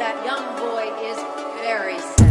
that young boy is very sad.